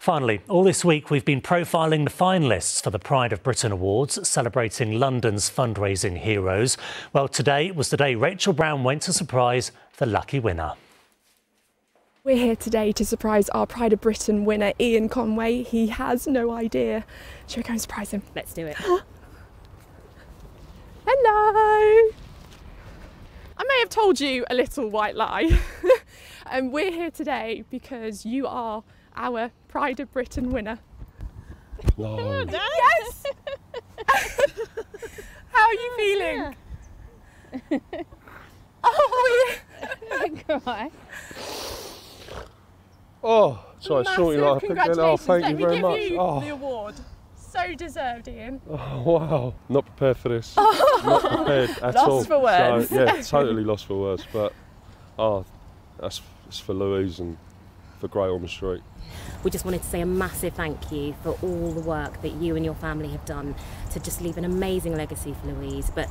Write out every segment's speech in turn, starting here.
Finally, all this week we've been profiling the finalists for the Pride of Britain Awards, celebrating London's fundraising heroes. Well, today was the day Rachel Brown went to surprise the lucky winner. We're here today to surprise our Pride of Britain winner, Ian Conway. He has no idea. Shall we go and surprise him? Let's do it. Hello! I may have told you a little white lie. and we're here today because you are our Pride of Britain winner. Oh, Yes! How are you feeling? oh, yeah. Cry. oh, sorry, sorry, Massive like, oh, congratulations. thank Let you me very give much. you Oh, the award. So deserved, Ian. oh, wow, not prepared for this. Oh. Not prepared at Lost all. for words. So, yeah, totally lost for words. But oh, that's it's for Louise and for Great Ormond Street. We just wanted to say a massive thank you for all the work that you and your family have done to just leave an amazing legacy for Louise. But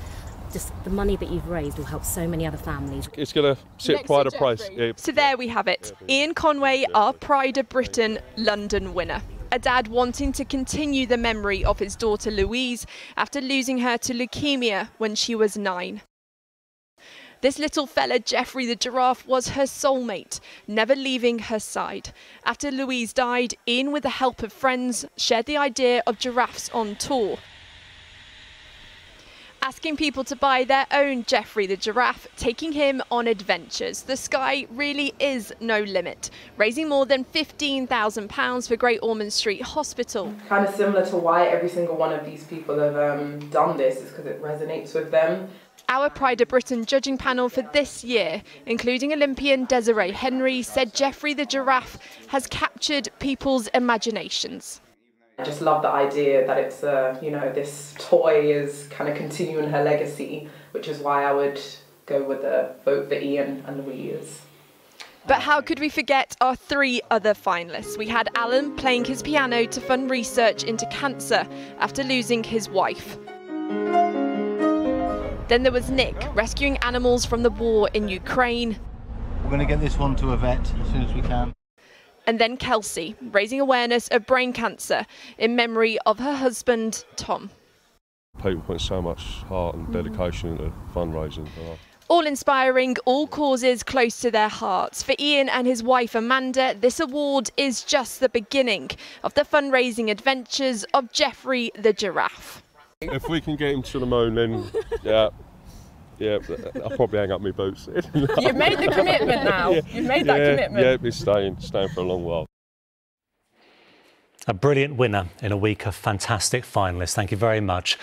just the money that you've raised will help so many other families. It's going to sit Next pride to of Yeah, So there we have it. Ian Conway, our Pride of Britain London winner. A dad wanting to continue the memory of his daughter Louise after losing her to leukemia when she was nine. This little fella, Geoffrey the giraffe, was her soulmate, never leaving her side. After Louise died, Ian, with the help of friends, shared the idea of giraffes on tour. Asking people to buy their own Geoffrey the giraffe, taking him on adventures. The sky really is no limit, raising more than £15,000 for Great Ormond Street Hospital. kind of similar to why every single one of these people have um, done this is because it resonates with them. Our Pride of Britain judging panel for this year, including Olympian Desiree Henry, said Geoffrey the giraffe has captured people's imaginations. I just love the idea that it's a, you know, this toy is kind of continuing her legacy, which is why I would go with the vote for Ian and Louise. But how could we forget our three other finalists? We had Alan playing his piano to fund research into cancer after losing his wife. Then there was Nick, rescuing animals from the war in Ukraine. We're going to get this one to a vet as soon as we can. And then Kelsey, raising awareness of brain cancer in memory of her husband, Tom. People put so much heart and mm. dedication into fundraising. All inspiring, all causes close to their hearts. For Ian and his wife Amanda, this award is just the beginning of the fundraising adventures of Geoffrey the giraffe. If we can get him to the moon, then yeah, yeah, uh, I'll probably hang up my boots. You've made the commitment now. You've made that yeah, commitment. Yeah, it's staying, staying for a long while. A brilliant winner in a week of fantastic finalists. Thank you very much.